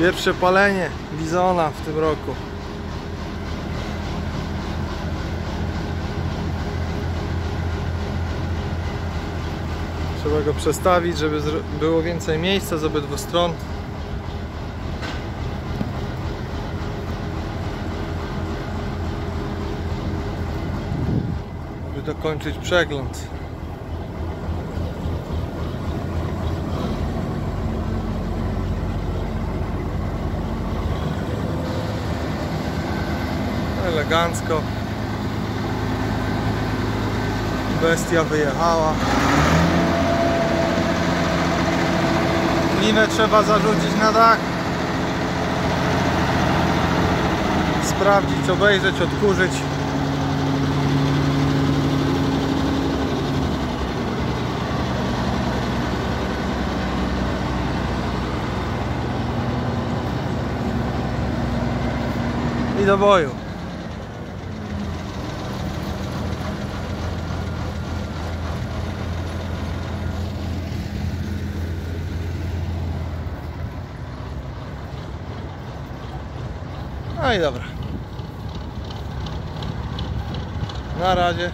Pierwsze palenie bizona w tym roku. Trzeba go przestawić, żeby było więcej miejsca z obydwu stron. Aby dokończyć przegląd. Elegancko. Bestia wyjechała. Klimę trzeba zarzucić na dach. Sprawdzić, obejrzeć, odkurzyć. I do boju. No i dobra. Na razie.